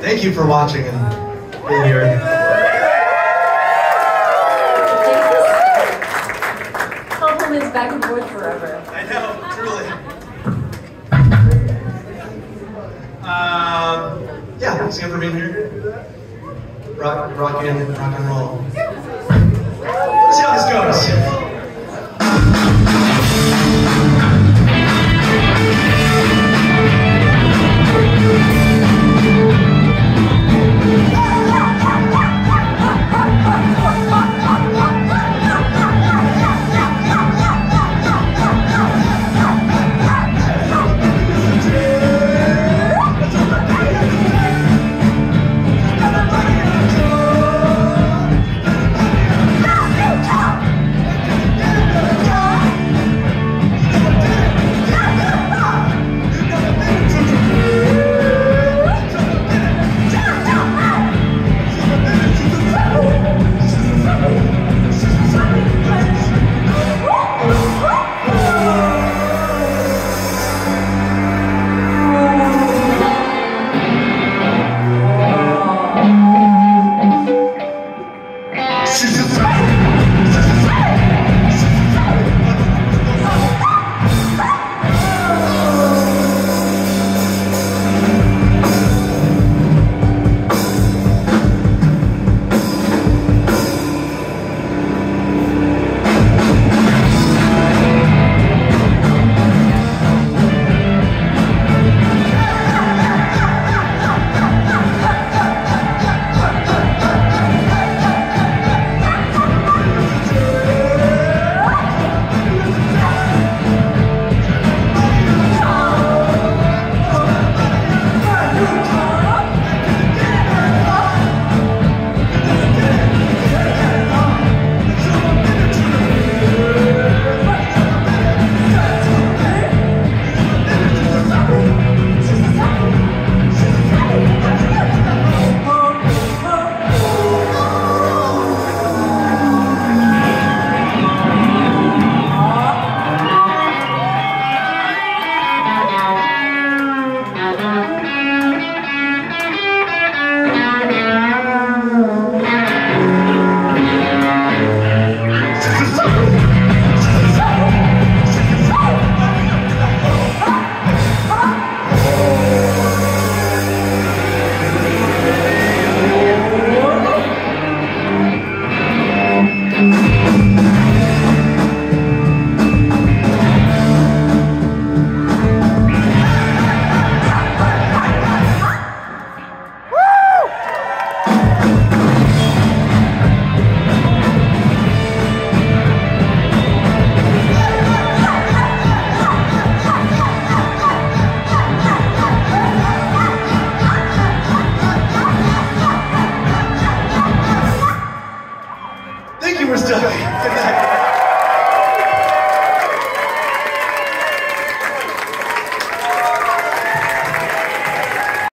Thank you for watching and being here. Compliments back and forth forever. I know, truly. Um, yeah, thanks again for being here. Rock, rock in, rock and roll. Let's see how this goes.